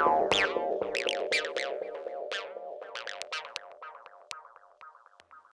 No.